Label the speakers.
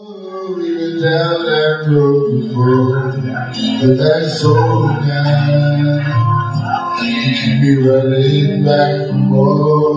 Speaker 1: Even down that road before, but that's so again. You were running back for more.